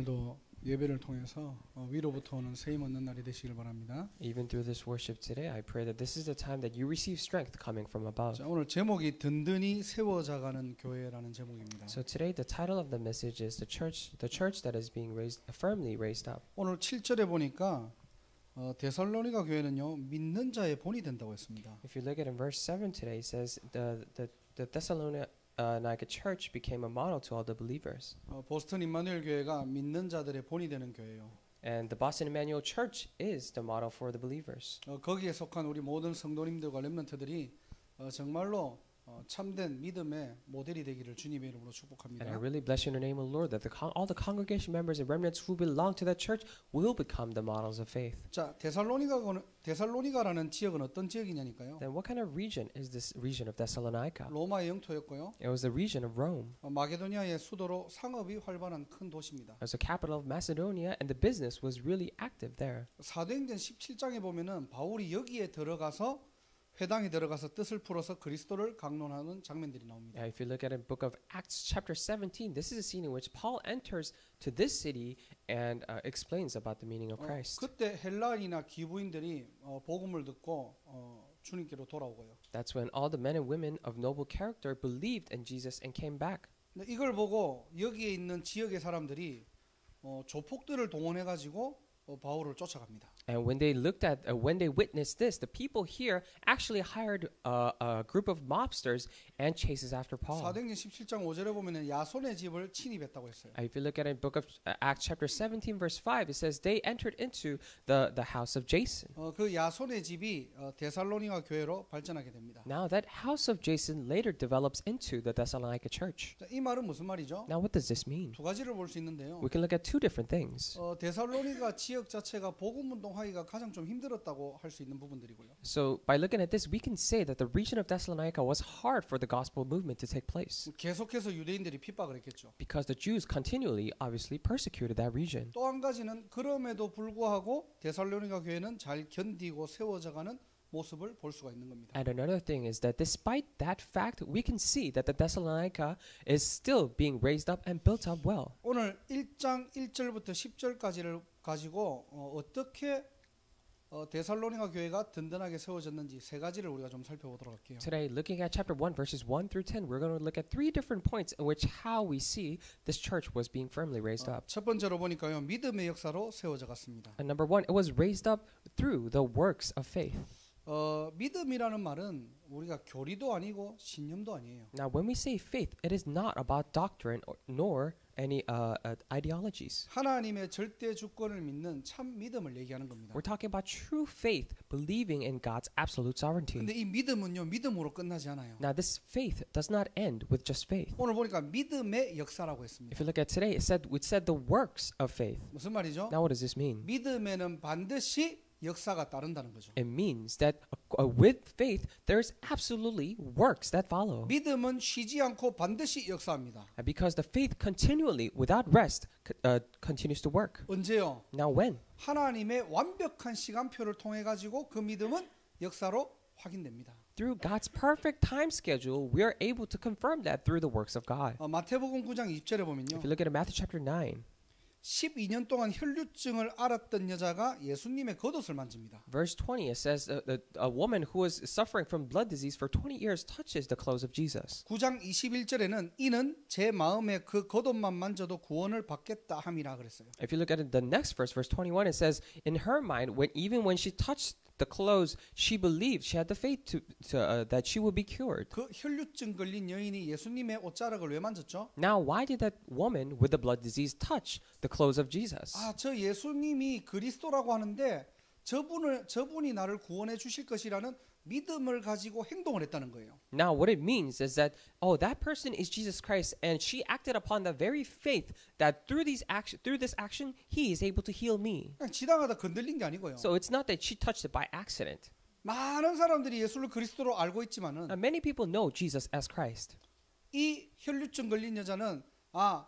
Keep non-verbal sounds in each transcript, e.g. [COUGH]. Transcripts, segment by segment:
오늘도 예배를 통해서 어, 위로부터 오는 세임 얻는 날이 되시길 바랍니다. Even through this worship today, I pray that this is the time that you receive strength coming from above. 자, 오늘 제목이 든든히 세워져가는 교회라는 제목입니다. So today, the title of the message is the church, the church that is being raised, firmly raised up. 오늘 7절에 보니까 어, 데살로니가 교회는요 믿는 자의 본이 된다고 했습니다. If you look at in verse seven today, it says the the the Thessalonica church became a model to all the believers, 어, 보스턴 임마누엘 교회가 믿는 자들의 본이 되는 교회예요. and the Boston Emmanuel Church is the model for the believers. 어, 거기에 속한 우리 모든 성도님들과 렘넌트들이 어, 정말로 어, 참된 믿음의 모델이 되기를 주님의 이름으로 And I 축복합니다. really bless you in the name of the Lord that the all the congregation members and remnants who belong to that church will become the models of faith. 자 데살로니가 데살로니가라는 지역은 어떤 지역이냐니까요. Then what kind of region is this region of Thessalonica? 로마의 영토였고요. It was the region of Rome. 어, 마게도니아의 수도로 상업이 활발한 큰 도시입니다. It was the capital of Macedonia, and the business was really active there. 사도행전 17장에 보면은 바울이 여기에 들어가서 회당에 들어가서 뜻을 풀어서 그리스도를 강론하는 장면들이 나옵니다. Yeah, if you look at it, book of Acts, chapter 17, this is a scene in which Paul enters to this city and uh, explains about the meaning of 어, Christ. 그때 헬라인이나 기부인들이 어, 복음을 듣고 어, 주님께로 돌아오고요. That's when all the men and women of noble character believed in Jesus and came back. 이걸 보고 여기에 있는 지역의 사람들이 어, 조폭들을 동원해 가지고 어, 바울을 쫓아갑니다. And when they looked at, uh, when they witnessed this, the people here actually hired a, a group of mobsters and chases after Paul. 사도행전 17장 5절에 보면은 야손의 집을 침입했다고 했어요. Uh, If you look at it in book of uh, Acts chapter 17 verse 5, it says they entered into the, the house of Jason. 어, 그 야손의 집이 어, 데살로니가 교회로 발전하게 됩니다. Now that house of Jason later develops into the Thessalonica church. 자, 이 말은 무슨 말이죠? Now what does this mean? 두 가지를 볼 수 있는데요. We can look at two different things. 어, 데살로니가 지역 자체가 복음 운동 하기가 가장 좀 힘들었다고 할 수 있는 부분들이고요. So by looking at this, we can say that the region of Thessalonica was hard for the gospel movement to take place 계속해서 유대인들이 핍박을 했겠죠. because the Jews continually obviously persecuted that region. 또 한 가지는 그럼에도 불구하고 데살로니가 교회는 잘 견디고 세워져가는 모습을 볼 수가 있는 겁니다. And another thing is that despite that fact, we can see that the Thessalonica is still being raised up and built up well. 오늘 1장 1절부터 10절까지를 가지고 어, 어떻게 어, 데살로니가 교회가 든든하게 세워졌는지 세 가지를 우리가 좀 살펴보도록 할게요. Today, looking at chapter 1, verses 1 through 10, we're going to look at three different points in which how we see this church was being firmly raised 어, up. 첫 번째로 보니까요 믿음의 역사로 세워져 갔습니다. And number one, it was raised up through the works of faith. 어, 믿음이라는 말은 우리가 교리도 아니고 신념도 아니에요. Now, when we say faith, it is not about doctrine or, nor any uh, uh, ideologies. 하나님의 절대 주권을 믿는 참 믿음을 얘기하는 겁니다. We're talking about true faith, believing in God's absolute sovereignty. 근데 이 믿음은요 믿음으로 끝나지 않아요. Now, this faith does not end with just faith. 오늘 보니까 믿음의 역사라고 했습니다. If you look at today, it said it said the works of faith. 무슨 말이죠? Now, what does this mean? 믿음에는 반드시 역사가 따른다는 거죠. It means that uh, with faith, there's absolutely works that follow. 믿음은 쉬지 않고 반드시 역사합니다. And because the faith continually, without rest, c- uh, continues to work. 언제요? Now, when? 하나님의 완벽한 시간표를 통해 가지고 그 믿음은 역사로 확인됩니다. Through God's perfect time schedule, we are able to confirm that through the works of God. 어, 마태복음 9장 20절에 보면요. If you look at Matthew chapter 9, 12년 동안 혈류증을 앓았던 여자가 예수님의 겉옷을 만집니다. verse 20, it says uh, that a woman who was suffering from blood disease for 20 years touches the clothes of Jesus. 9장 21절에는 이는 제 마음에 그 겉옷만 만져도 구원을 받겠다 함이라 그랬어요. If you look at the next verse, verse 21, it says, In her mind, when even when she touched the clothes, she believed, she had the faith to, to uh, that she would be cured. 그 혈류증 걸린 여인이 예수님의 옷자락을 왜 만졌죠? Now, why did that woman with the blood disease touch the clothes of Jesus? 아, 저 예수님이 그리스도라고 하는데 저분을 저분이 나를 구원해 주실 것이라는 믿음을 가지고 행동을 했다는 거예요. Now, what it means is that, oh, that person is Jesus Christ, and she acted upon the very faith that through these action, through this action, he is able to heal me. 그냥 지나가다 건들린 게 아니고요. So it's not that she touched it by accident. 많은 사람들이 예수를 그리스도로 알고 있지만은 Now, many people know Jesus as Christ. 이 혈류증 걸린 여자는 아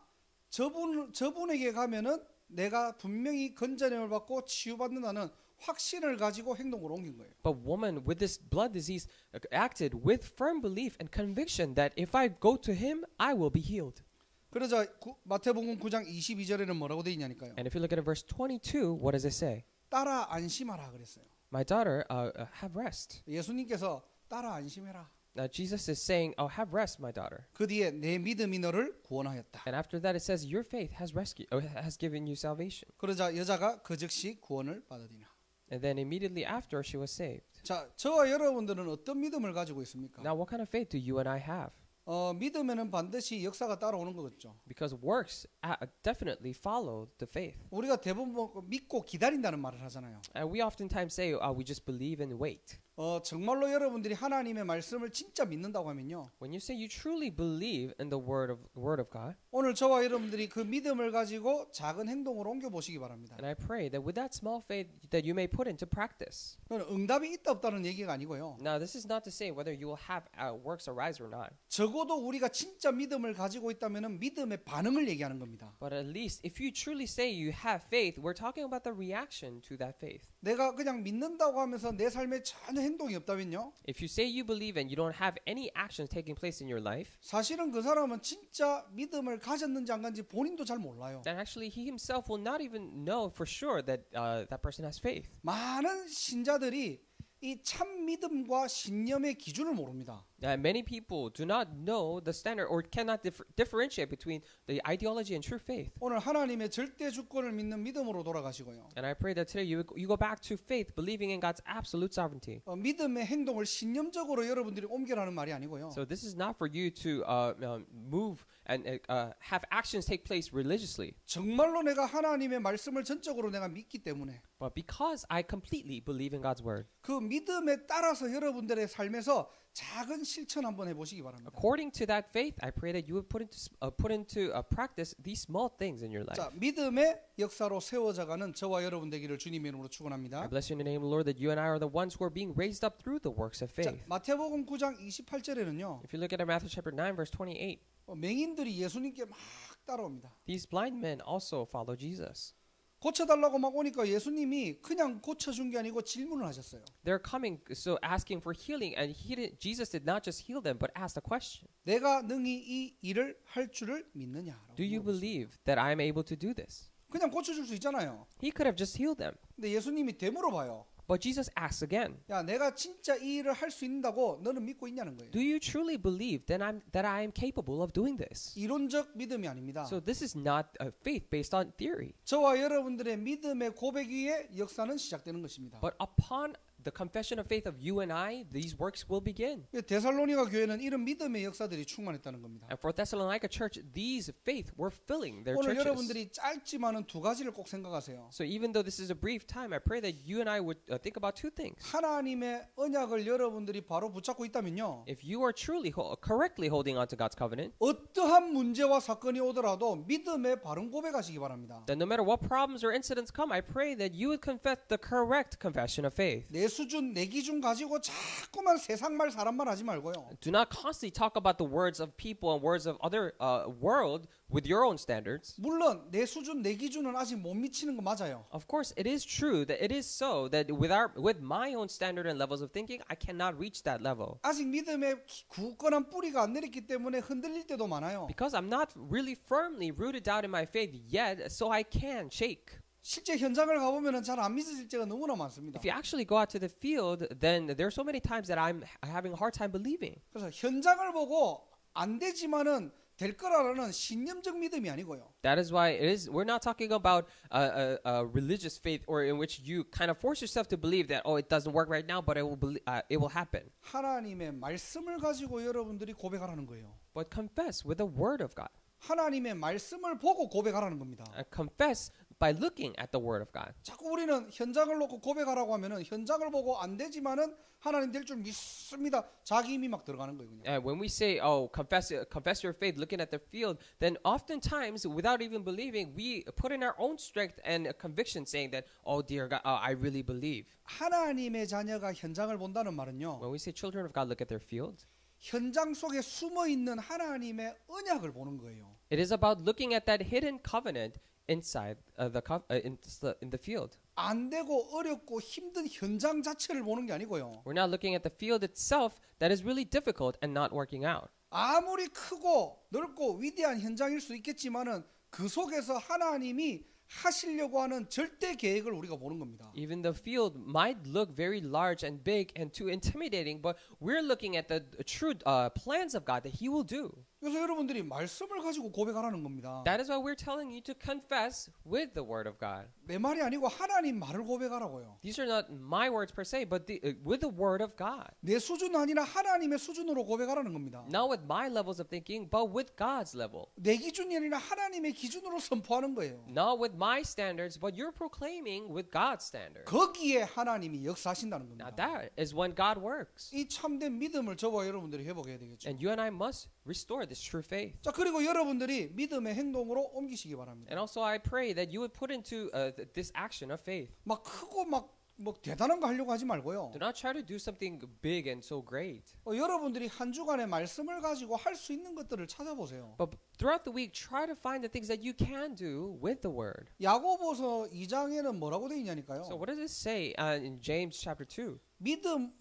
저분 저분에게 가면은 내가 분명히 건전함을 받고 치유받는다는 확신을 가지고 행동으로 옮긴 거예요. But woman with this blood disease acted with firm belief and conviction that if I go to him, I will be healed. 그러자 구- 마태복음 9장 22절에는 뭐라고 돼 있냐니까요. And if you look at verse 22, what does it say? 따라 안심하라 그랬어요. My daughter, uh, uh, have rest. 예수님께서 따라 안심해라. Now Jesus is saying, "Oh, have rest, my daughter." 그 뒤에 내 믿음이 너를 구원하였다. And after that, it says, "Your faith has rescued, or has given you salvation." 그러자 여자가 그 즉시 구원을 받으리라. And then immediately after, she was saved. 자, 저와 여러분들은 어떤 믿음을 가지고 있습니까? Now, what kind of faith do you and I have? 어, 믿음에는 반드시 역사가 따라오는 거겠죠. Because works uh, definitely follow the faith. 우리가 대부분 뭐 믿고 기다린다는 말을 하잖아요. And we oftentimes say, "Oh, we just believe and wait." 어, 정말로 여러분들이 하나님의 말씀을 진짜 믿는다고 하면요. When you say you truly believe in the word of word of God, 오늘 저와 여러분들이 그 믿음을 가지고 작은 행동으로 옮겨 보시기 바랍니다. and I pray that with that small faith that you may put into practice. 그건 응답이 있다 없다는 얘기가 아니고요. Now, this is not to say whether you will have uh, works arise or not, 적어도 우리가 진짜 믿음을 가지고 있다면 믿음의 반응을 얘기하는 겁니다. but at least if you truly say you have faith, we're talking about the reaction to that faith. 내가 그냥 믿는다고 하면서 내 삶에 전혀 행동이 없다면요. If you say you believe and you don't have any actions taking place in your life, 사실은 그 사람은 진짜 믿음을 가졌는지 안 가졌는지 본인도 잘 몰라요. then actually he himself will not even know for sure that uh, that person has faith. 많은 신자들이 이참 믿음과 신념의 기준을 모릅니다. Uh, many people do not know the standard or cannot differ- differentiate between the ideology and true faith. 오늘 하나님의 절대 주권을 믿는 믿음으로 돌아가시고요. And I pray that today you, you go back to faith, believing in God's absolute sovereignty. 어, 믿음의 행동을 신념적으로 여러분들이 옮겨라는 말이 아니고요. So this is not for you to uh, um, move and uh, have actions take place religiously, 정말로 내가 하나님의 말씀을 전적으로 내가 믿기 때문에 but because I completely believe in God's word. 그 믿음에 따라서 여러분들의 삶에서 작은 실천 한번 해보시기 바랍니다. According to that faith, I pray that you would put into s- uh, put into uh, practice these small things in your life. 자, 믿음의 역사로 세워져가는 저와 여러분 되기를 주님의 이름으로 I 축원합니다. bless you in the name of the Lord that you and I are the ones who are being raised up through the works of 자, faith. 마태복음 9장 28절에는요. If you look at Matthew chapter 9 verse 28, 어, 맹인들이 예수님께 막 따라옵니다. these blind men also follow Jesus. 고쳐달라고 막 오니까 예수님이 그냥 고쳐준 게 아니고 질문을 하셨어요. They're coming so asking for healing and he did, Jesus did not just heal them but asked a question. 내가 능히 이 일을 할 줄을 믿느냐라고. Do you believe that I am able to do this? 그냥 고쳐줄 수 있잖아요. He could have just healed them. 근데 예수님이 되물어봐요. But Jesus asks again, 야, 내가 진짜 이 일을 할 수 있다고 너는 믿고 있냐는 거예요. Do you truly believe that I'm that I am capable of doing this? 이론적 믿음이 아닙니다. So this is not a faith based on theory, 저와 여러분들의 믿음의 고백 위에 역사는 시작되는 것입니다. but upon the confession of faith of you and I, these works will begin. 데살로니가 교회는 이런 믿음의 역사들이 충만했다는 겁니다. And for Thessalonica church, these faith were filling their 오늘 churches. 여러분들이 짧지만은 두 가지를 꼭 생각하세요. So even though this is a brief time, I pray that you and I would uh, think about two things. 하나님의 언약을 여러분들이 바로 붙잡고 있다면요. If you are truly ho- correctly holding on to God's covenant, 어떠한 문제와 사건이 오더라도 믿음의 바른 고백하시기 바랍니다. then no matter what problems or incidents come, I pray that you would confess the correct confession of faith. 내 수준, 내 기준 가지고 자꾸만 세상 말, 사람 말 하지 말고요. Do not constantly talk about the words of people and words of other uh, world with your own standards. 물론 내 수준, 내 기준은 아직 못 미치는 거 맞아요. Of course, it is true that it is so that with our with my own standard and levels of thinking, I cannot reach that level 아직 믿음의 기- 굳건한 뿌리가 안 내렸기 때문에 흔들릴 때도 많아요. because I'm not really firmly rooted down in my faith yet, so I can shake. 실제 현장을 가보면 잘안 믿어질 때가 너무나 많습니다. If you actually go out to the field, then there are so many times that I'm having a hard time believing. 그래서 현장을 보고 안 되지만은 될 거라는 신념적 믿음이 아니고요. That is why it is. We're not talking about a, a, a religious faith or in which you kind of force yourself to believe that oh it doesn't work right now, but it will belie- uh, it will happen. 하나님의 말씀을 가지고 여러분들이 고백하라는 거예요. But confess with the word of God. 하나님의 말씀을 보고 고백하라는 겁니다. Uh, confess by looking at the word of God. 자꾸 우리는 현장을 놓고 고백하라고 하면은 현장을 보고 안 되지만은 하나님 될 줄 믿습니다. 자기 힘이 막 들어가는 거예요. 그냥. And when we say, "Oh, confess, confess your faith," looking at the field, then oftentimes, without even believing, we put in our own strength and a conviction, saying that, "Oh, dear God, oh, I really believe." 하나님의 자녀가 현장을 본다는 말은요. When we say children of God look at their field, 현장 속에 숨어 있는 하나님의 언약을 보는 거예요. it is about looking at that hidden covenant inside uh, the co- uh, in, the in the field. 안 되고 어렵고 힘든 현장 자체를 보는 게 아니고요. We're not looking at the field itself that is really difficult and not working out. 아무리 크고 넓고 위대한 현장일 수 있겠지만은 그 속에서 하나님이 하시려고 하는 절대 계획을 우리가 보는 겁니다. Even the field might look very large and big and too intimidating, but we're looking at the true uh, plans of God that He will do. 그래서 여러분들이 말씀을 가지고 고백하라는 겁니다. That is why we're telling you to confess with the Word of God. 내 말이 아니고 하나님 말을 고백하라고요. These are not my words per se, but the, uh, with the Word of God. 내 수준 아니라 하나님의 수준으로 고백하라는 겁니다. Not with my levels of thinking, but with God's level. 내 기준이 아니라 하나님의 기준으로 선포하는 거예요. Not with my standards, but you're proclaiming with God's standards. 거기에 하나님이 역사하신다는 Now 겁니다. that is when God works. 이 참된 믿음을 저와 여러분들이 회복해야 되겠죠. And you and I must restore this true faith. 자 그리고 여러분들이 믿음의 행동으로 옮기시기 바랍니다. And also, I pray that you would put into uh, th- this action of faith. 막 크고 막뭐 대단한 거 하려고 하지 말고요. Do not try to do something big and so great. 어, 여러분들이 한 주간의 말씀을 가지고 할 수 있는 것들을 찾아보세요. But throughout the week, try to find the things that you can do with the word. 야고보서 2장에는 뭐라고 돼 있냐니까요. So, what does it say uh, in James chapter 2? 믿음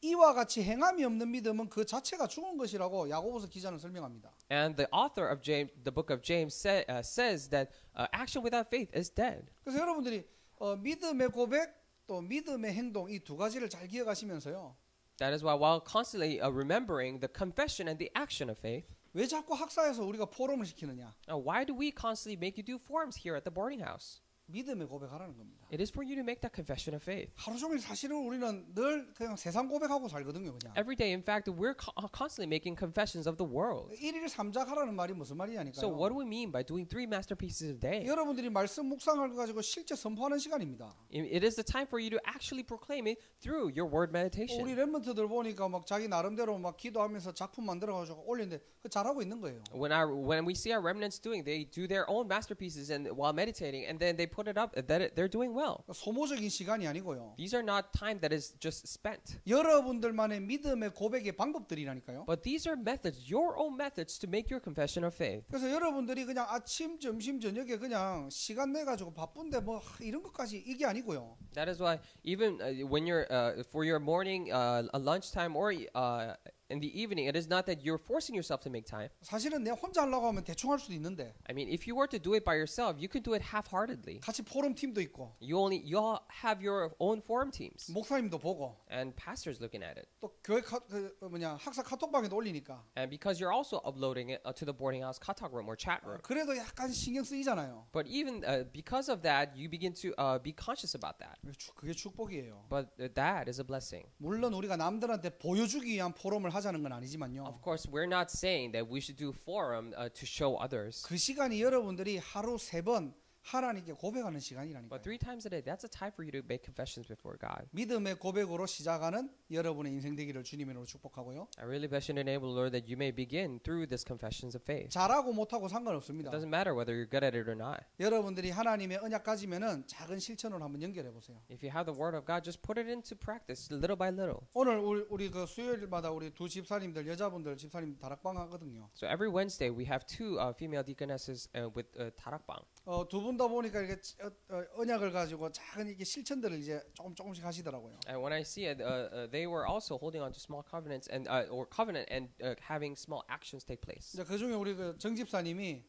이와 같이 행함이 없는 믿음은 그 자체가 죽은 것이라고 야고보서 기자는 설명합니다. And the author of James, the book of James, say, uh, says that uh, action without faith is dead. 그래서 여러분들이 어, 믿음의 고백 또 믿음의 행동 이 두 가지를 잘 기억하시면서요. That is why, while constantly uh, remembering the confession and the action of faith, 왜 자꾸 학사에서 우리가 포럼을 시키느냐? now why do we constantly make you do forums here at the boarding house? 믿음의 고백하라는 겁니다. It is for you to make that confession of faith. 하루 종일 사실은 우리는 늘 그냥 세상 고백하고 살거든요, 그냥. Every day, in fact, we're co- uh, constantly making confessions of the world. 일일 삼작하라는 말이 무슨 말이냐니까요. So, what do we mean by doing three masterpieces a day? 여러분들이 말씀 묵상을 가지고 실제 선포하는 시간입니다. I- It is the time for you to actually proclaim it through your word 우리 meditation. 랩런트들 보니까 막 자기 나름대로 막 기도하면서 작품 만들어가지고 올리는데 그 잘하고 있는 거예요. When our when we see our remnants doing, they do their own masterpieces and while meditating, and then they put it up. That it, they're doing well. 소모적인 시간이 아니고요. These are not time that is just spent, 여러분들만의 믿음의 고백의 방법들이라니까요. but these are methods, your own methods to make your confession of faith. 그래서 여러분들이 그냥 아침, 점심, 저녁에 그냥 시간 내 가지고 바쁜데 뭐 하, 이런 것까지 이게 아니고요. That is why even uh, when you're uh, for your morning, uh, a lunchtime, or uh, in the evening, it is not that you're forcing yourself to make time. 사실은 내 혼자 하려고 하면 대충 할 수도 있는데 I mean, if you were to do it by yourself, you could do it half-heartedly. 같이 포럼 팀도 있고 You only you all have your own forum teams 목사님도 보고 and pastors looking at it. 또 교회 카, 그 어, 뭐냐 학사 카톡방에도 올리니까 And because you're also uploading it uh, to the boarding house Katak room or chat room. 그래도 약간 신경 쓰이잖아요. But even uh, because of that, you begin to uh, be conscious about that. 축- 그게 축복이에요. But uh, that is a blessing. 물론 우리가 남들한테 보여주기 위한 포럼을 하 자는 건 아니지만요. Of course, we're not saying that we should do forum uh, to show others. 그 시간이 여러분들이 하루 세 번 하나님께 고백하는 시간이라니까. But three times a day, that's a time for you to make confessions before God. 믿음의 고백으로 시작하는 여러분의 인생 되기를 주님의 이름으로 축복하고요. I really bless you in the name of the Lord that you may begin through this confessions of faith. 잘하고 못하고 It 상관없습니다. doesn't matter whether you're good at it or not. 여러분들이 하나님의 언약 가지면은 작은 실천으로 한번 연결해 보세요. If you have the word of God, just put it into practice little by little. 오늘 우리, 우리 그 수요일마다 우리 두 집사님들 여자분들 집사님 다락방 하거든요. So every Wednesday we have two uh, female deaconesses uh, with uh, tarakbang. 어, 두 분다 보니까 이렇게 찌- 어, 어, 언약을 가지고 작은 이렇게 실천들을 이제 조금 조금씩 하시더라고요. And when I see it, uh, uh, they were also holding on to small covenants and uh, or covenant and uh, having small actions take place. 이제 그 중에 우리 그정 집사님이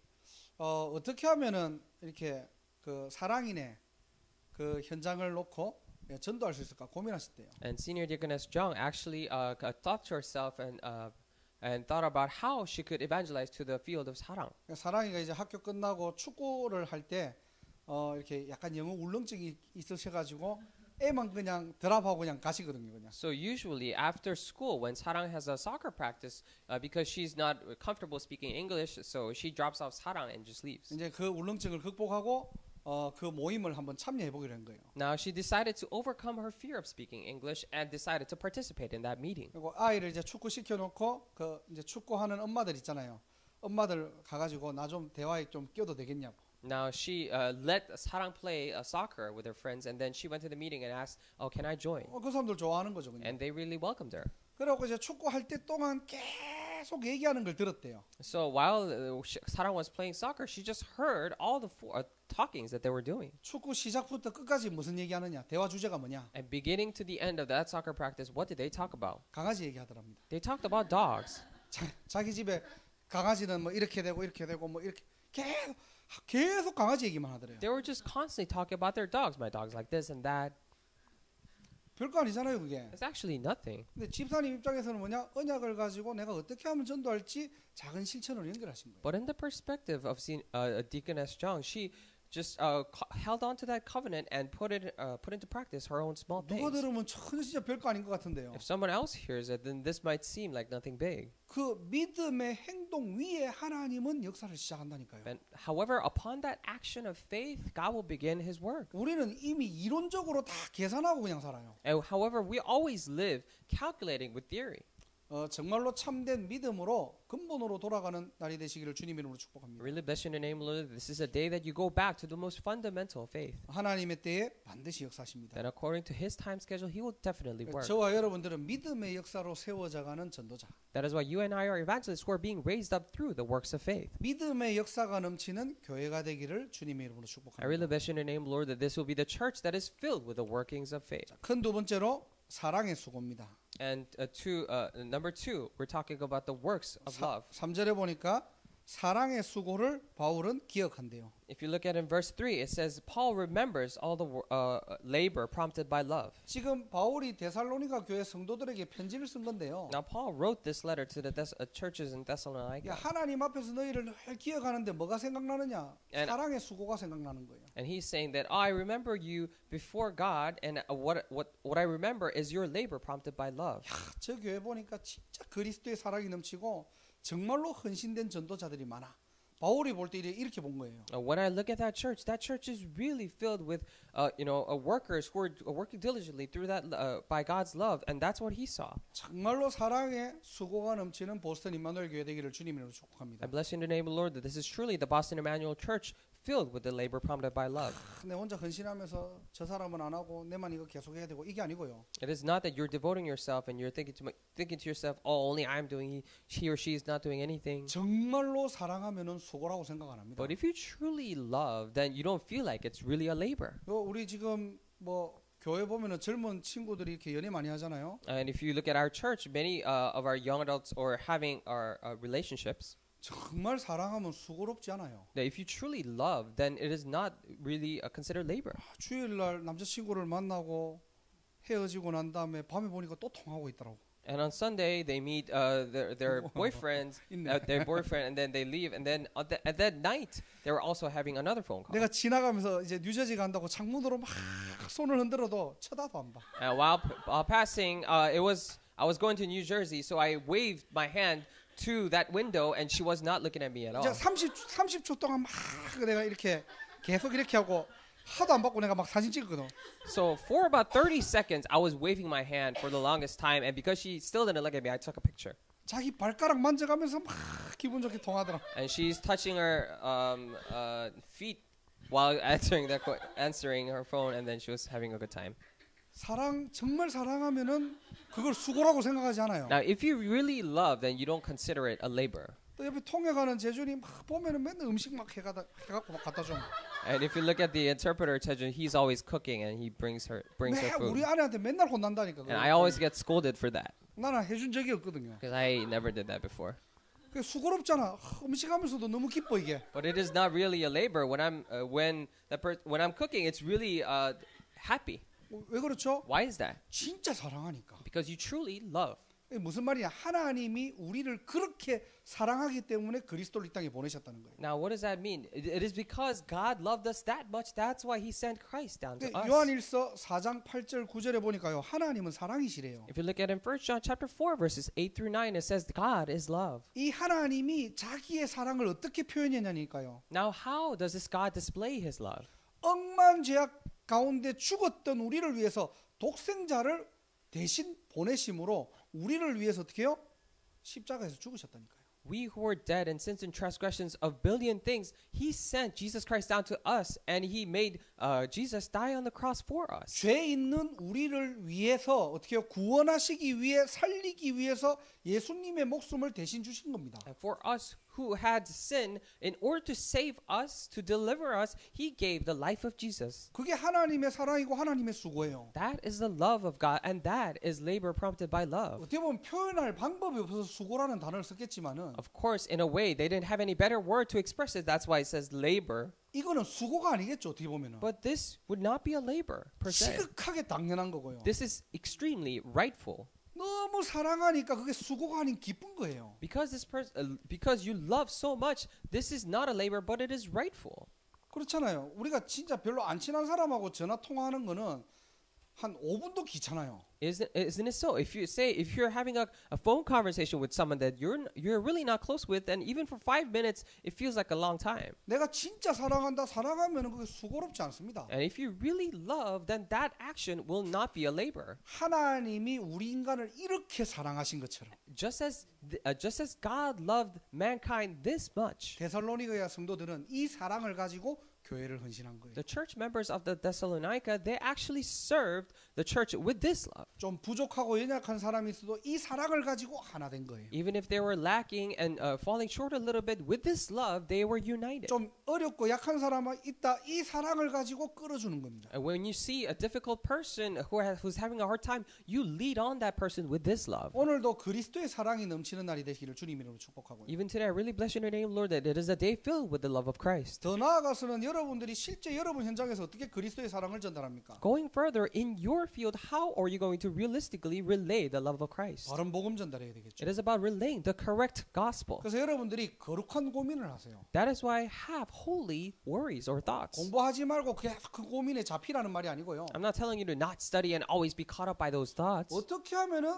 어, 어떻게 하면은 이렇게 그 사랑인의 그 현장을 놓고 예, 전도할 수 있을까 고민하셨대요. And senior deaconess Jung actually uh, uh, thought to herself and uh, and thought about how she could evangelize to the field of sarang. 사랑이가 이제 학교 끝나고 축구를 할때 어, 이렇게 약간 영어 울렁증이 있으셔가지고 애만 그냥 드랍하고 그냥 가시거든요, 그냥. So usually after school, when sarang has a soccer practice, uh, because she's not comfortable speaking English, so she drops off sarang and just leaves. 이제 그 울렁증을 극복하고 어, 그 모임을 한번 참여해 보기로 한 거예요. Now she decided to overcome her fear of speaking English and decided to participate in that meeting. 그리고 아이를 이제 축구 시켜놓고 그 이제 축구하는 엄마들 있잖아요. 엄마들 가가지고 나 좀 대화에 좀 껴도 되겠냐고. Now she uh, let Sarang play uh, soccer with her friends, and then she went to the meeting and asked, "Oh, can I join?" 어, 그 사람들 좋아하는 거죠, 그냥. And they really welcomed her. 그래갖고 이제 축구할 때 동안 계속 얘기하는 걸 들었대요. So while uh, sh- Sarang was playing soccer, she just heard all the fo- uh, talkings that they were doing. 축구 시작부터 끝까지 무슨 얘기하느냐, 대화 주제가 뭐냐, And beginning to the end of that soccer practice, what did they talk about? 강아지 얘기하더랍니다. They talked about dogs. 자, 자기 집에 강아지는 뭐 이렇게 되고 이렇게 되고 뭐 이렇게 계속 계속 강아지 얘기만 하더래요. They were just constantly talking about their dogs. My dog's like this and that. 별거 아니잖아요, 그게. It's actually nothing. 근데 집사님 입장에서는 뭐냐? 언약을 가지고 내가 어떻게 하면 전도할지 작은 실천으로 연결하신 거예요. But in the perspective of seeing uh, Deaconess Jung, she just uh, co- held on to that covenant and put it uh, put into practice her own small 누가 things. 들으면 전혀 진짜 별거 아닌 것 같은데요. If someone else hears it, then this might seem like nothing big. 그 믿음의 행동 위에 하나님은 역사를 시작한다니까요. And however, upon that action of faith, God will begin His work. 우리는 이미 이론적으로 다 계산하고 그냥 살아요. And however, we always live calculating with theory. 어, 정말로 참된 믿음으로 근본으로 돌아가는 날이 되시기를 주님 이름으로 축복합니다. really bless you in the name of the Lord. This is a day that you go back to the most fundamental faith. 하나님의 때에 반드시 역사하십니다. Then, according to His time schedule, He will definitely work. 저와 여러분들은 믿음의 역사로 세워져가는 전도자. That is why you and I are evangelists who are being raised up through the works of faith. 믿음의 역사가 넘치는 교회가 되기를 주님의 이름으로 I really 축복합니다. bless you in the name, Lord, that this will be the church that is filled with the workings of faith. 큰두 번째로 사랑의 수고입니다. And uh, two, uh, number two, we're talking about the works of love. 3절에 보니까 사랑의 수고를 바울은 기억한대요. If you look at in verse three, it says Paul remembers all the uh, labor prompted by love. 지금 바울이 데살로니가 교회 성도들에게 편지를 쓴 건데요. Now, Paul wrote this letter to the Thess- uh, churches in 야, Thessalonica, 하나님 앞에서 너희를 늘 기억하는데 뭐가 생각나느냐? And- 사랑의 수고가 생각나는 거예요. and he's saying that "Oh, I remember you before God, and uh, what what what I remember is your labor prompted by love. 하, 저 교회 보니까 진짜 그리스도의 사랑이 넘치고 정말로 헌신된 전도자들이 많아. 바울이 볼 때 이렇게 본 거예요. Uh, when I look at that church, that church is really filled with, uh, you know, uh, workers who are uh, working diligently through that uh, by God's love, and that's what he saw. 정말로 사랑의 수고가 넘치는 보스턴 임마누엘 교회 되기를 주님으로 I 축복합니다. bless you in the name of the Lord that this is truly the Boston Emmanuel Church filled with the labor prompted by love. 내 혼자 헌신하면서 저 사람은 안 하고 내만 이거 계속 해야 되고 이게 아니고요. It is not that you're devoting yourself and you're thinking to my, thinking to yourself, oh, only I'm doing, he, he or she is not doing anything. 정말로 사랑하면은 수고라고 생각 안 합니다. But if you truly love, then you don't feel like it's really a labor. 요 우리 지금 뭐 교회 보면은 젊은 친구들이 이렇게 연애 많이 하잖아요. And if you look at our church, many uh, of our young adults are having our uh, relationships. 정말 사랑하면 수고롭지 않아요. That if you truly love, then it is not really uh, considered labor. 주일날 남자친구를 만나고 헤어지고 난 다음에 밤에 보니까 또 통하고 있더라고. And on Sunday, they meet uh, their, their [LAUGHS] boyfriends, [LAUGHS] 있네. uh, their boyfriend, and then they leave. And then at, the, at that night, they were also having another phone call. 내가 지나가면서 이제 뉴저지 간다고 창문으로 막 손을 흔들어도 쳐다도 안 봐. And while, while passing, uh, it was I was going to New Jersey, so I waved my hand to that window, and she was not looking at me at all. 이제 30 30초 동안 막 내가 이렇게 계속 이렇게 하고 하도 안 받고 내가 막 사진 찍거든. So for about 30 seconds, I was waving my hand for the longest time, and because she still didn't look at me, I took a picture. 자기 발가락 만져가면서 막 기분 좋게 통하더라. And she's touching her um, uh, feet while answering [LAUGHS] that que- answering her phone, and then she was having a good time. 사랑 정말 사랑하면은 그걸 수고라고 생각하지 않아요. Now, if you really love, then you don't consider it a labor. 또 옆에 통역하는 제준이 막 보면은 맨날 음식 막 해가다 해갖고 막 갖다 줘. And if you look at the interpreter, Chejun, he's always cooking and he brings her brings her 매 food. 우리 아내한테 맨날 혼난다니까. And I always get scolded for that 나는 해준 적이 없거든요. because I never did that before. 그 수고롭잖아. 하, 음식하면서도 너무 기뻐 이게. But it is not really a labor when I'm uh, when the per- when I'm cooking. It's really uh, happy. 어, 왜 그렇죠? Why is that? 진짜 사랑하니까. Because you truly love. 무슨 말이냐? 하나님이 우리를 그렇게 사랑하기 때문에 그리스도를 이 땅에 보내셨다는 거예요. Now, what does that mean? It, is because God loved us that much. That's why He sent Christ down to us. 요한일서 4장 8절 9절에 보니까요. 하나님은 사랑이시래요. If you look at in 1 John chapter 4 verses 8 through 9 it says God is love. 이 하나님이 자기의 사랑을 어떻게 표현했냐니까요. Now how does this God display his love? 억만 죄악 가운데 죽었던 우리를 위해서 독생자를 대신 보내심으로 우리를 위해서 어떻게 해요? 십자가에서 죽으셨다니까요. We who were dead in sins and transgressions of billion things, he sent Jesus Christ down to us and he made uh, Jesus die on the cross for us. 죄 있는 우리를 위해서 어떻게 해요? 구원하시기 위해 살리기 위해서 예수님의 목숨을 대신 주신 겁니다. And for us who had sin, in order to save us, to deliver us, he gave the life of Jesus. 그게 하나님의 사랑이고 하나님의 수고예요. That is the love of God, and that is labor prompted by love. 어떻게 보면 표현할 방법이 없어서 수고라는 단어를 썼겠지만은 Of course, in a way, they didn't have any better word to express it. That's why it says labor. 이거는 수고가 아니겠죠. 어떻게 보면은 But this would not be a labor per se. 지극하게 당연한 거고요. This is extremely rightful. 너무 사랑하니까 그게 수고가 아닌 기쁜 거예요. Because this person, uh, because you love so much, this is not a labor, but it is rightful. 그렇잖아요. 우리가 진짜 별로 안 친한 사람하고 전화 통화하는 거는 한 5분도 귀찮아요. Isn't isn't it so? If you say if you're having a, a phone conversation with someone that you're you're really not close with, and even for five minutes, it feels like a long time. 내가 진짜 사랑한다 사랑하면 그게 수고롭지 않습니다. And if you really love, then that action will not be a labor. 하나님이 우리 인간을 이렇게 사랑하신 것처럼 Just as uh, just as God loved mankind this much, 데살로니가야 성도들은 이 사랑을 가지고 교회를 헌신한 거예요. the church members of the Thessalonica they actually served the church with this love. 좀 부족하고 연약한 사람이 있어도 이 사랑을 가지고 하나 된 거예요. Even if they were lacking and uh, falling short a little bit, with this love they were united. 좀 어렵고 약한 사람이 있다 이 사랑을 가지고 끌어주는 겁니다. And when you see a difficult person who has, who's having a hard time, you lead on that person with this love. 오늘도 그리스도의 사랑이 넘치는 날이 되기를 주님 이름으로 축복하고요. Even today, I really bless your name, Lord, that it is a day filled with the love of Christ. 더 나아가서는 여러 분들이 실제 여러분 현장에서 어떻게 그리스도의 사랑을 전달합니까? Going further, in your field, how are you going to realistically relay the love of Christ? 바른 복음 전달해야 되겠죠. It is about relaying the correct gospel. 그래서 여러분들이 거룩한 고민을 하세요. That is why have holy worries or thoughts. 공부하지 말고 계속 그 고민에 잡히라는 말이 아니고요. I'm not telling you to not study and always be caught up by those thoughts, 어떻게 하면은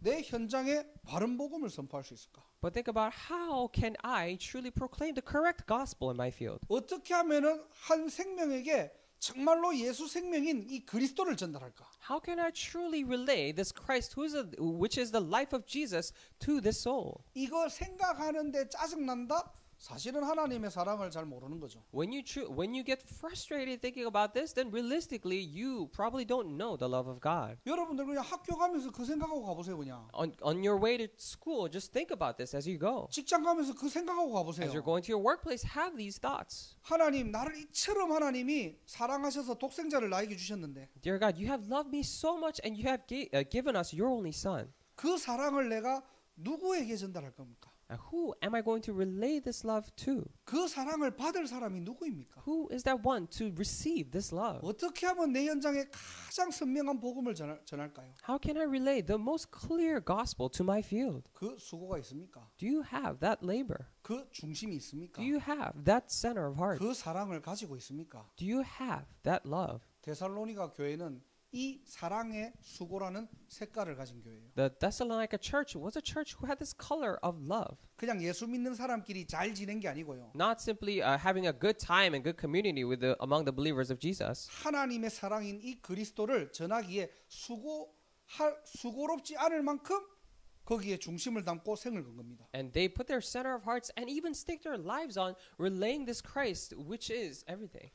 내 현장에 바른 복음을 선포할 수 있을까? but think about how can I truly proclaim the correct gospel in my field? 어떻게 하면은 한 생명에게 정말로 예수 생명인 이 그리스도를 전달할까? How can I truly relay this Christ, who is a, which is the life of Jesus, to this soul? 이거 생각하는데 짜증 난다? 사실은 하나님의 사랑을 잘 모르는 거죠. When you tru- when you get frustrated thinking about this, then realistically you probably don't know the love of God. 여러분들 그냥 학교 가면서 그 생각하고 가보세요 그냥. On on your way to school, just think about this as you go. 직장 가면서 그 생각하고 가보세요. As you're going to your workplace, have these thoughts. 하나님 나를 이처럼 하나님이 사랑하셔서 독생자를 나에게 주셨는데 Dear God, you have loved me so much, and you have gi- uh, given us your only Son. 그 사랑을 내가 누구에게 전달할 겁니까? And who am I going to relay this love to? 그 사랑을 받을 사람이 누구입니까? Who is that one to receive this love? 어떻게 하면 내 현장에 가장 선명한 복음을 전할, 전할까요? How can I relay the most clear gospel to my field? 그 수고가 있습니까? Do you have that labor? 그 중심이 있습니까? Do you have that center of heart? 그 사랑을 가지고 있습니까? Do you have that love? 데살로니가 교회는 이 사랑의 수고라는 색깔을 가진 교회예요. The Thessalonica church was a church who had this color of love. 그냥 예수 믿는 사람끼리 잘 지낸 게 아니고요. Not simply uh, having a good time and good community with the, among the believers of Jesus. 하나님의 사랑인 이 그리스도를 전하기에 수고할 수고롭지 않을 만큼 거기에 중심을 담고 생을 건 겁니다. And they put their center of hearts and even stake their lives on relaying this Christ, which is everything.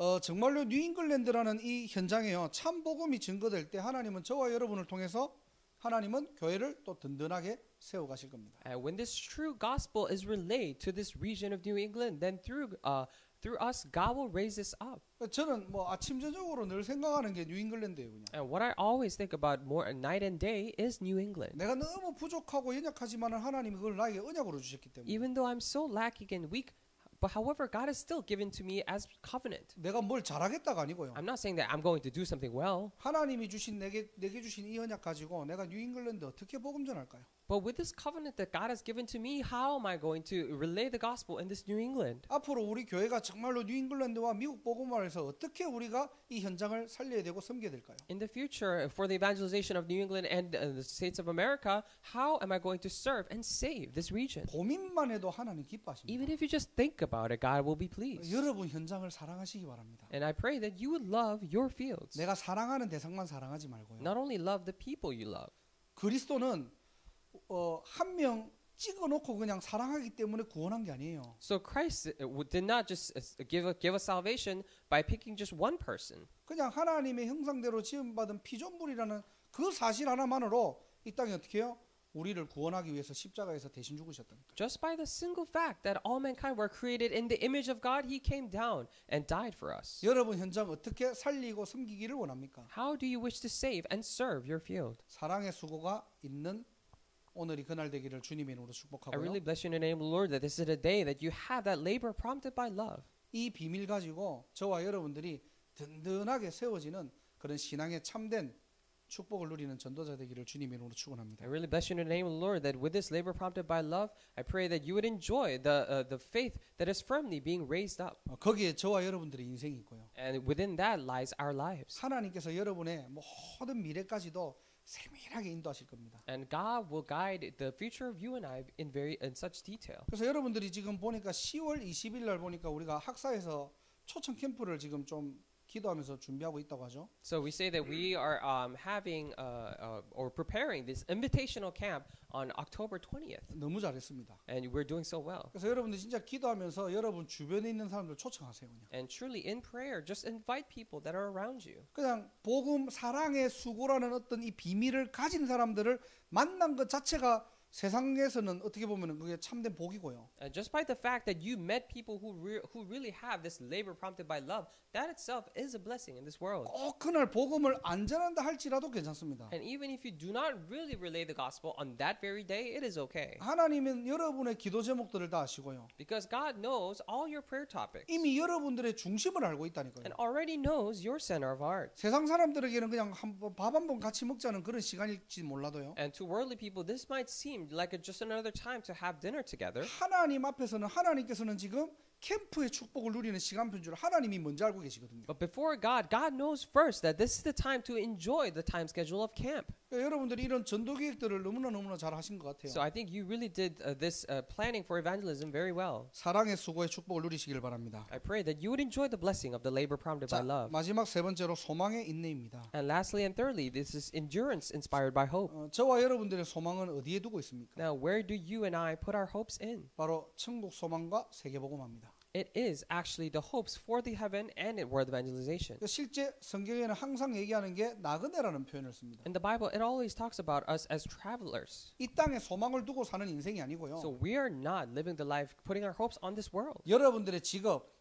어, 정말로 뉴잉글랜드라는 이 현장에요. 참 복음이 증거될 때 하나님은 저와 여러분을 통해서 하나님은 교회를 또 든든하게 세워 가실 겁니다. And when this true gospel is relayed to this region of New England, then through uh, through us, God will raise this up. 저는 뭐 아침 저녁으로 늘 생각하는 게 뉴잉글랜드예요, 그냥. And what I always think about more night and day is New England. 내가 너무 부족하고 연약하지만 하나님이 그걸 나에게 언약으로 주셨기 때문에 Even though I'm so lacking and weak, but however, God has still given to me as covenant. 내가 뭘 잘하겠다가 아니고요. I'm not saying that I'm going to do something well, 하나님이 주신 내게 내게 주신 이 언약 가지고 내가 뉴잉글랜드 어떻게 복음 전할까요? but with this covenant that God has given to me, how am I going to relay the gospel in this New England? 앞으로 우리 교회가 정말로 뉴잉글랜드와 미국 복음화에서 어떻게 우리가 이 현장을 살려야 되고 섬겨야 될까요? In the future, for the evangelization of New England and uh, the states of America, how am I going to serve and save this region? 고민만 해도 하나님 기뻐하십니다. Even if you just think about it, God will be pleased. 여러분 현장을 사랑하시기 바랍니다. And I pray that you would love your fields. 내가 사랑하는 대상만 사랑하지 말고요. Not only love the people you love. 그리스도는 어, 한 명 찍어놓고 그냥 사랑하기 때문에 구원한 게 아니에요. So Christ uh, did not just uh, give a, give us salvation by picking just one person. 그냥 하나님의 형상대로 지음받은 피조물이라는 그 사실 하나만으로 이 땅에 어떻게 해요? 우리를 구원하기 위해서 십자가에서 대신 죽으셨다니까. Just by the single fact that all mankind were created in the image of God, He came down and died for us. 여러분 현장 어떻게 살리고 섬기기를 원합니까? How do you wish to save and serve your field? 사랑의 수고가 있는 오늘이 그날 되기를 주님의 이름으로 I 축복하고요. really bless you in the name of the Lord that this is a day that you have that labor prompted by love. 이 비밀 가지고 저와 여러분들이 든든하게 세워지는 그런 신앙의 참된 축복을 누리는 전도자 되기를 주님의 이름으로 I 축원합니다. really bless you in the name of the Lord that with this labor prompted by love, I pray that you would enjoy the uh, the faith that is firmly being raised up, 어, 거기에 저와 여러분들의 인생이 있고요. and within that lies our lives. 하나님께서 여러분의 모든 미래까지도 세밀하게 인도하실 겁니다. And God will guide the future of you and I in very in such detail. 그래서 여러분들이 지금 보니까 10월 20일 날 보니까 우리가 학사에서 초청 캠프를 지금 좀 기도하면서 준비하고 있다고 하죠. So we say that we are um, having uh, uh, or preparing this invitational camp on October 20th, 너무 잘했습니다. and we're doing so well. 그래서 여러분들 진짜 기도하면서 여러분 주변에 있는 사람들 초청하세요. 그냥. And truly, in prayer, just invite people that are around you. 그냥 복음 사랑의 수고라는 어떤 이 비밀을 가진 사람들을 만난 것 자체가 세상에서는 어떻게 보면 그게 참된 복이고요. And just by the fact that you met people who re- who really have this labor prompted by love, that itself is a blessing in this world. 꼭 그날 복음을 안 전한다 할지라도 괜찮습니다. And even if you do not really relay the gospel on that very day, it is okay. 하나님은 여러분의 기도 제목들을 다 아시고요. Because God knows all your prayer topics 이미 여러분들의 중심을 알고 있다니까요. and already knows your center of heart. 세상 사람들에게는 그냥 밥한번 같이 먹자는 그런 시간일지 몰라도요. And to worldly people, this might seem like a, just another time to have dinner together. 하나님 앞에서는 하나님께서는 지금 캠프의 축복을 누리는 시간표인 줄 하나님이 먼저 알고 계시거든요. But before God, God knows first that this is the time to enjoy the time schedule of camp. 그러니까 여러분들이 이런 전도 계획들을 너무나 너무나 잘 하신 것 같아요. So I think you really did uh, this uh, planning for evangelism very well. 사랑의 수고의 축복을 누리시길 바랍니다. I pray that you would enjoy the blessing of the labor prompted 자, by love. 마지막 세 번째로 소망의 인내입니다. And lastly and thirdly, this is endurance inspired by hope. 어, 저와 여러분들의 소망은 어디에 두고 있습니까? Now, where do you and I put our hopes in? 바로 천국 소망과 세계 복음합니다. It is actually the hopes for the heaven and in world evangelization. 그러니까 실제 성경에는 항상 얘기하는 게 나그네라는 표현을 씁니다. In the Bible, it always talks about us as travelers. 이 땅에 소망을 두고 사는 인생이 아니고요. So we are not living the life putting our hopes on this world. 여러분들의 직업,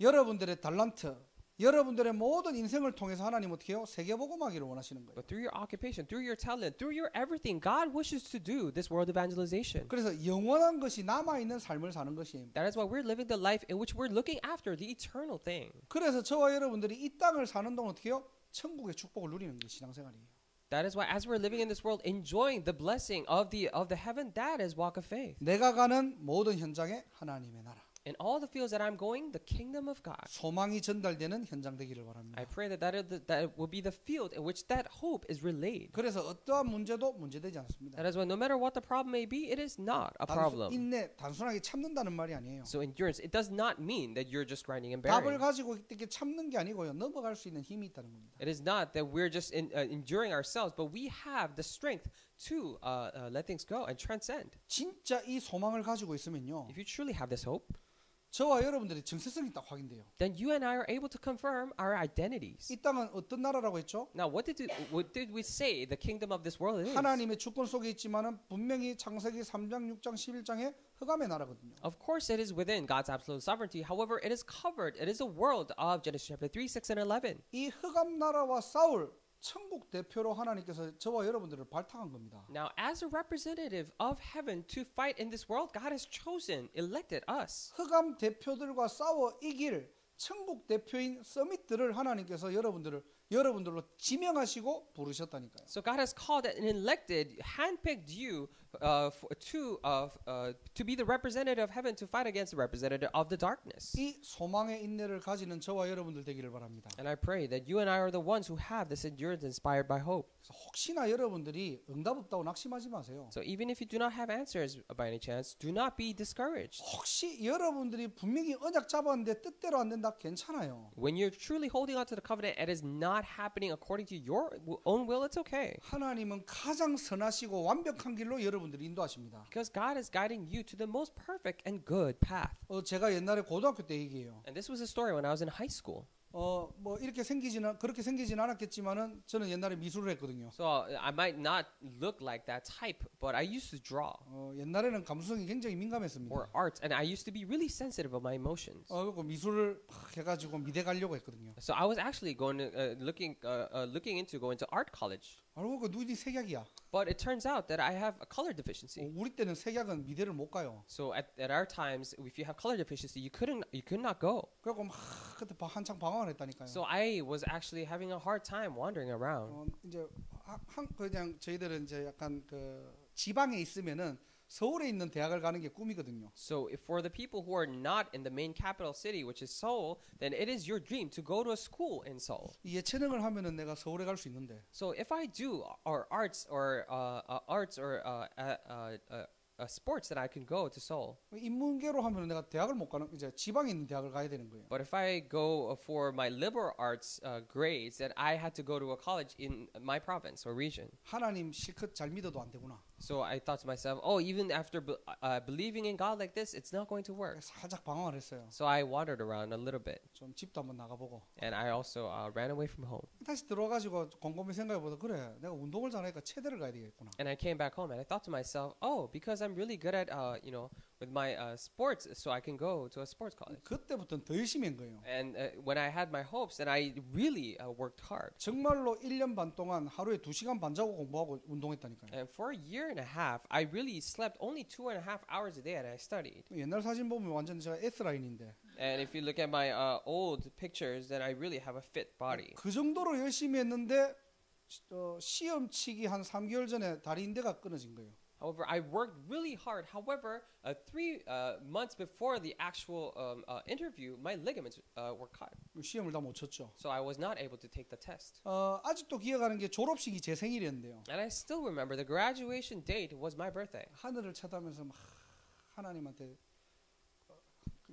여러분들의 달란트, 여러분들의 모든 인생을 통해서 하나님 어떻게 해요? 세계복음하기를 원하시는 거예요. But through your occupation, through your talent, through your everything, God wishes to do this world evangelization. 그래서 영원한 것이 남아 있는 삶을 사는 것이에요. That is why we're living the life in which we're looking after the eternal thing. 그래서 저와 여러분들이 이 땅을 사는 동안 어떻게 해요? 천국의 축복을 누리는 게 신앙생활이에요. That is why as we're living in this world enjoying the blessing of the of the heaven, that is walk of faith. 내가 가는 모든 현장에 하나님의 나라, In all the fields that I'm going, the kingdom of God. 소망이 전달되는 현장 되기를 바랍니다. I pray that that, is the, that will be the field in which that hope is relayed. 그래서 어떠한 문제도 문제되지 않습니다. That is why no matter what the problem may be, it is not a 단순, problem. 인내, 단순하게 참는다는 말이 아니에요. So endurance, it does not mean that you're just grinding and 답을 bearing. 가지고 이렇게 참는 게 아니고요. 넘어갈 수 있는 힘이 있다는 겁니다. It is not that we're just in, uh, enduring ourselves, but we have the strength to uh, uh, let things go and transcend. 진짜 이 소망을 가지고 있으면요. If you truly have this hope, 저와 여러분들의 정체성이 딱 확인돼요. then you and I are able to confirm our identities. 이 땅은 어떤 나라라고 했죠? Now, what did, we- what did we say the kingdom of this world is? 하나님의 주권 속에 있지만은 분명히 창세기 3장, 6장, 11장에 흑암의 나라거든요. Of course, it is within God's absolute sovereignty. However, it is covered. It is a world of Genesis chapter 3, 6, and 11. 이 흑암 나라와 싸울 천국 대표로 하나님께서 저와 여러분들을 발탁한 겁니다. Now, as a representative of heaven to fight in this world, God has chosen, elected us. 흑암 대표들과 싸워 이길 천국 대표인 서밋들을 하나님께서 여러분들을 여러분들로 지명하시고 부르셨다니까요. So God has called and elected, handpicked you uh, f- to uh, f- uh, to be the representative of heaven to fight against the representative of the darkness. 이 소망의 인내를 가지는 저와 여러분들 되기를 바랍니다. And I pray that you and I are the ones who have this endurance inspired by hope. 그래서 혹시나 여러분들이 응답 없다고 낙심하지 마세요. So even if you do not have answers by any chance, do not be discouraged. 혹시 여러분들이 분명히 언약 잡았는데 뜻대로 안 된다 괜찮아요. When you're truly holding on to the covenant, it is not happening according to your w- own will. It's okay. 하나님은 가장 선하시고 완벽한 길로 여러분 들을 인도하십니다. Because God is guiding you to the most perfect and good path. 어, 제가 옛날에 고등학교 때 얘기해요. And this was a story when I was in high school. 어 뭐 이렇게 생기지는 그렇게 생기지는 않았겠지만은 저는 옛날에 미술을 했거든요. So uh, I might not look like that type, but I used to draw 어 옛날에는 감수성이 굉장히 민감했습니다. or art, and I used to be really sensitive of my emotions. 어 그리고 미술을 막 해가지고 미대 가려고 했거든요. So I was actually going to uh, looking uh, uh, looking into going to art college, 알고 보니까 눈이 색약이야. but it turns out that I have a color 어, deficiency. 우리 때는 색약은 미대를 못 가요. So at, at our times, if you have color deficiency, you couldn't you could not go. 그래갖고 막 그때 바- 한창 방황을 했다니까요. So I was actually having a hard time wandering around. 어, 이제 하- 한 그냥 저희들은 이제 약간 그 지방에 있으면은 서울에 있는 대학을 가는 게 꿈이거든요. So if for the people who are not in the main capital city, which is Seoul, then it is your dream to go to a school in Seoul. 이 예체능을 하면은 내가 서울에 갈 수 있는데 So if I do or arts or uh, uh, arts or uh, uh, uh, uh, uh, sports, then I can go to Seoul. 인문계로 하면은 내가 대학을 못 가는 이제 지방에 있는 대학을 가야 되는 거예요. But if I go for my liberal arts uh, grades, then I had to go to a college in my province or region. 하나님 실컷 잘 믿어도 안 되구나. So I thought to myself, oh, even after be- uh, believing in God like this, it's not going to work. 그래서 살짝 방황을 했어요. So I wandered around a little bit, 좀 집도 한번 나가보고 and I also uh, ran away from home. 다시 들어와가지고 곰곰이 생각해보다 그래 내가 운동을 잘하니까 체대를 가야 되겠구나. And I came back home, and I thought to myself, oh, because I'm really good at, uh, you know, with my uh, sports, so I can go to a sports college. 그때부터는 더 열심히 한 거예요. And uh, when I had my hopes, then I really uh, worked hard. 정말로 1년 반 동안 하루에 2시간 반 자고 공부하고 운동했다니까요. And for a year and a half, I really slept only two and a half hours a day, and I studied. 옛날 사진 보면 완전 제가 S라인인데 And if you look at my uh, old pictures, then I really have a fit body. 그 정도로 열심히 했는데 시- 어, 시험 치기 한 3개월 전에 다리 인대가 끊어진 거예요. However, I worked really hard. However, uh, three uh, months before the actual um, uh, interview, my ligaments uh, were cut. 시험을 다 못 쳤죠. So I was not able to take the test. 어, 아직도 기억하는 게 졸업식이 제 생일이었는데요. And I still remember the graduation date was my birthday. 하늘을 쳐다면서 막 하나님한테 어,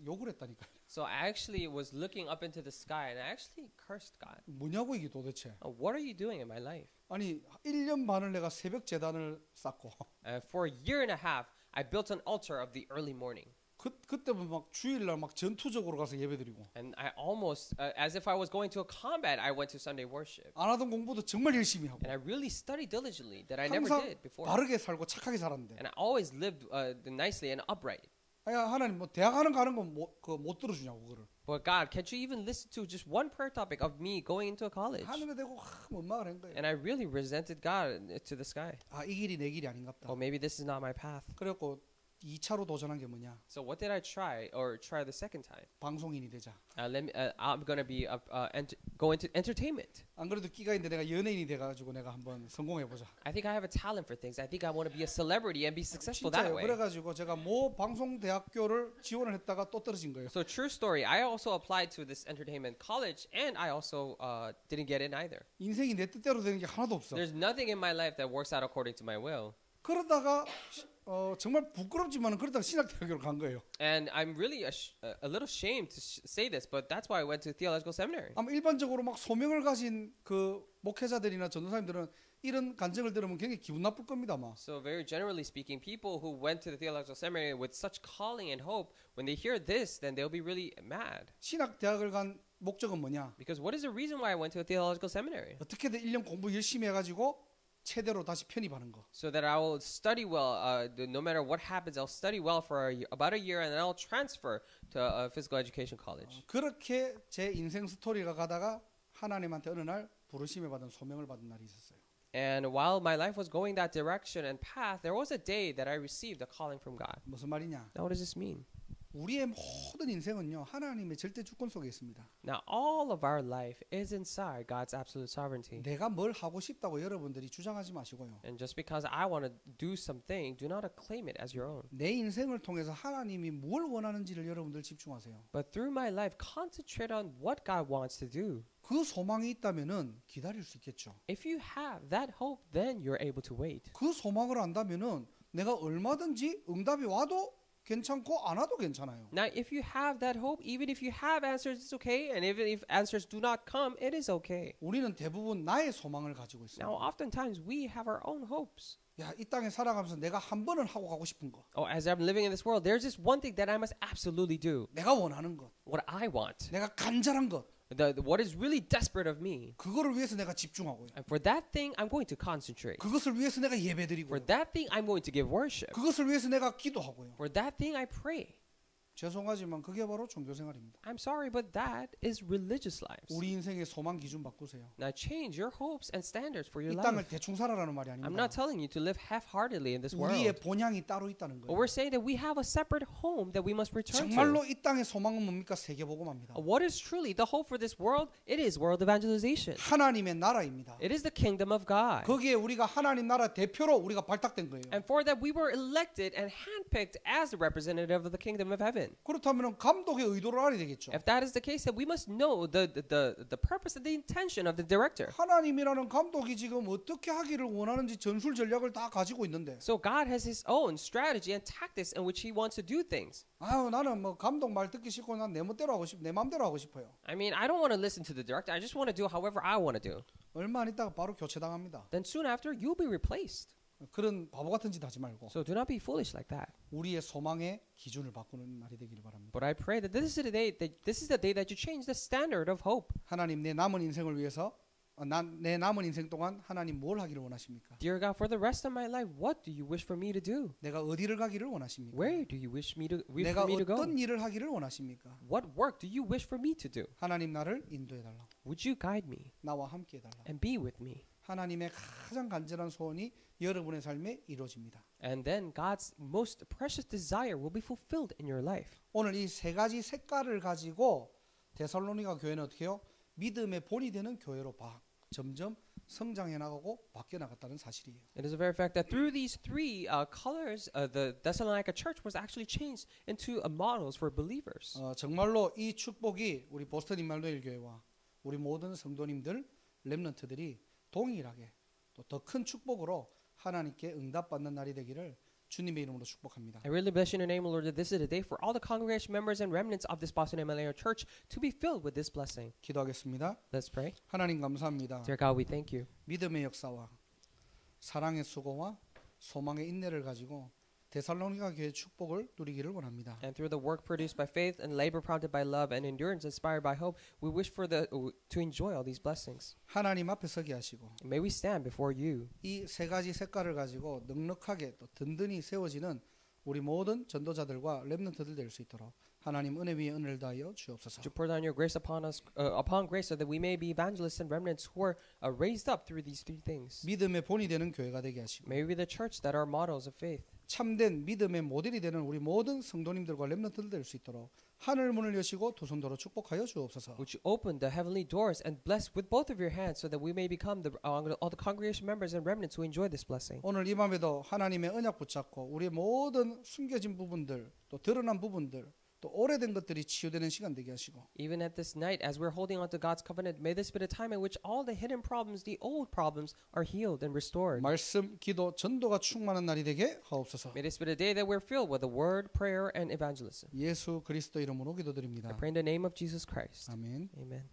욕을 했다니까요. So I actually was looking up into the sky and I actually cursed God. 뭐냐고 이게 도대체. Uh, what are you doing in my life? 아니 1년 반을 내가 새벽 재단을 쌓고 Uh, for a year and a half, I built an altar of the early morning. 그 그때부터 막 주일날 막 전투적으로 가서 예배드리고 And I almost, uh, as if I was going to a combat, I went to Sunday worship. 안 하던 공부도 정말 열심히 하고 And I really studied diligently that I never 항상 did before. 바르게 살고 착하게 살았는데 And I always lived uh, nicely and upright. 아야 하나님 뭐 대학 하는 가는 건못그못 들어주냐고 그거를 But God, can't you even listen to just one prayer topic of me going into a college? 하늘에 대고 하, 원망을 한 거예요. And I really resented God to the sky. 아 이 길이 내 길이 아닌갑다. Oh, maybe this is not my path. 그래갖고 2차로 도전한 게 뭐냐? So what did I try or try the second time? 방송인이 되자. Uh, let me. Uh, I'm gonna be uh, uh, ent- go into entertainment. 안 그래도 끼가 있는데 내가 연예인이 돼가지고 내가 한번 성공해 보자. I think I have a talent for things. I think I want to be a celebrity and be successful that 진짜요. way. 그래가지고 제가 모 방송대학교를 지원을 했다가 또 떨어진 거예요. So true story. I also applied to this entertainment college, and I also uh, didn't get in either. 인생이 내 뜻대로 되는 게 하나도 없어. There's nothing in my life that works out according to my will. 그러다가 어, 정말 부끄럽지만은 그러다가 신학대학교를 간 거예요. And I'm really a, a little ashamed to say this, but that's why I went to theological seminary. 아마 일반적으로 막 소명을 가진 그 목회자들이나 전도사님들은 이런 간증을 들으면 굉장히 기분 나쁠 겁니다, 아마. So very generally speaking, people who went to the theological seminary with such calling and hope, when they hear this, then they'll be really mad. 신학대학을 간 목적은 뭐냐? Because what is the reason why I went to a theological seminary? 어떻게든 1년 공부 열심히 해가지고 체대로 다시 편입하는 거. So that I will study well. Uh, th- no matter what happens, I'll study well for a, y- about a year, and then I'll transfer to a physical education college. 어, 그렇게 제 인생 스토리가 가다가 하나님한테 어느 날 부르심에 받은 소명을 받은 날이 있었어요. And while my life was going that direction and path, there was a day that I received a calling from God. 무슨 말이냐? Now, what does this mean? 우리의 모든 인생은요 하나님의 절대 주권 속에 있습니다. Now, all of our life is inside God's absolute sovereignty. 내가 뭘 하고 싶다고 여러분들이 주장하지 마시고요. And just because I want to do something, do not acclaim it as your own. 내 인생을 통해서 하나님이 뭘 원하는지를 여러분들 집중하세요. But through my life, concentrate on what God wants to do. 그 소망이 있다면은 기다릴 수 있겠죠. If you have that hope, then you're able to wait. 그 소망을 안다면은 내가 얼마든지 응답이 와도 괜찮고 안 와도 괜찮아요. Now, if you have that hope, even if you have answers, it's okay. And even if answers do not come, it is okay. 우리는 대부분 나의 소망을 가지고 있어요. Now, oftentimes we have our own hopes. 야, 이 땅에 살아가면서 내가 한 번은 하고 가고 싶은 거. Oh, as I'm living in this world, there's just one thing that I must absolutely do. 내가 원하는 것. What I want. 내가 간절한 것. The, the- what is really desperate of me. 그거를 위해서 내가 집중하고요. And for that thing, I'm going to concentrate. 그것을 위해서 내가 예배드리고 For that thing, I'm going to give worship. 그것을 위해서 내가 기도하고요. For that thing, I pray. 죄송하지만 그게 바로 종교 생활입니다. I'm sorry, but that is religious lives. 우리 인생의 소망 기준 바꾸세요. Now change your hopes and standards for your 이 땅을 life. 대충 살아라는 말이 I'm 아닙니다. not telling you to live half-heartedly in this 우리의 world. 본향이 따로 있다는 But 거예요. we're saying that we have a separate home that we must return to. 정말로 이 땅의 소망은 뭡니까? 세계복음합니다. Uh, What is truly the hope for this world? It is world evangelization. 하나님의 나라입니다. It is the kingdom of God. 거기에 우리가 하나님 나라 대표로 우리가 발탁된 거예요. And for that, we were elected and handpicked as the representative of the kingdom of heaven. 그렇다면 감독의 의도를 알아야 되겠죠. If that is the case, then we must know the, the, the, the purpose and the intention of the director. 하나님이라는 감독이 지금 어떻게 하기를 원하는지 전술 전략을 다 가지고 있는데 So God has his own strategy and tactics in which he wants to do things. 아유 나는 뭐 감독 말 듣기 싫고 난 내 멋대로 하고 싶, 내 마음대로 하고 싶어요. I mean, I don't want to listen to the director. I just want to do however I want to do. 얼마 안 있다가 바로 교체당합니다. Then soon after, you'll be replaced. 그런 바보 같은 짓 하지 말고 So do not be foolish like that. 우리의 소망의 기준을 바꾸는 날이 되기를 바랍니다. But I pray that this is the day that this is the day that you change the standard of hope. 하나님 내 남은 인생을 위해서 어, 난, 내 남은 인생 동안 하나님 뭘 하기를 원하십니까? Dear God, for the rest of my life, what do you wish for me to do? 내가 어디를 가기를 원하십니까? Where do you wish me to wish 내가 for me to go? 어떤 일을 하기를 원하십니까? What work do you wish for me to do? 하나님 나를 인도해 달라. Would you guide me 나와 함께 해 달라. and be with me? 하나님의 가장 간절한 소원이 여러분의 삶에 이루어집니다. And then God's most precious desire will be fulfilled in your life. 오늘 이 세 가지 색깔을 가지고 데살로니가 교회는 어떻게 해요? 믿음의 본이 되는 교회로 바, 점점 성장해 나가고 바뀌어 나갔다는 사실이에요. It is a very fact that through these three uh, colors, uh, the Thessalonica church was actually changed into uh, models for believers. 어, 정말로 이 축복이 우리 보스턴 임마누엘 교회와 우리 모든 성도님들 렘넌트들이 동일하게 또 더 큰 축복으로 하나님께 응답받는 날이 되기를 주님의 이름으로 축복합니다. I really bless you in the name, Lord, that this is the day for all the congregation members and remnants of this Boston Emmanuel Church to be filled with this blessing. 기도하겠습니다. Let's pray. 하나님 감사합니다. Dear God, we thank you. 믿음의 역사와 사랑의 수고와 소망의 인내를 가지고 데살로니가 교회 축복을 누리기를 원합니다. And through the work produced by faith and labor prompted by love and endurance inspired by hope, we wish for the to enjoy all these blessings. 하나님 앞에 서게 하시고 May we stand before you 이 세 가지 색깔을 가지고 넉넉하게 또 든든히 세워지는 우리 모든 전도자들과 렘넌트들 될 수 있도록 하나님 은혜 위에 은혜를 다하여 주옵소서. to pour down your grace upon us, uh, upon grace, so that we may be evangelists and remnants who are uh, raised up through these three things. 믿음의 본이 되는 교회가 되게 하시고 May we be the church that are models of faith. 참된 믿음의 모델이 되는 우리 모든 성도님들과 렘넌트들 될 수 있도록 하늘 문을 여시고 두 손도로 축복하여 주옵소서. Would you open the heavenly doors and bless with both of your hands, so that we may become the uh, all the congregation members and remnants who enjoy this blessing. 오늘 이 밤에도 하나님의 언약 붙잡고 우리의 모든 숨겨진 부분들 또 드러난 부분들 또 오래된 것들이 치유되는 시간 되게 하시고 Even at this night, as we're holding on to God's covenant, may this be the time in which all the hidden problems, the old problems, are healed and restored. 말씀, 기도, 전도가 충만한 날이 되게 하옵소서. May this be the day that we're filled with the word, prayer, and evangelism. 예수 그리스도 이름으로 I 기도드립니다. pray in the name of Jesus Christ. 아멘. Amen.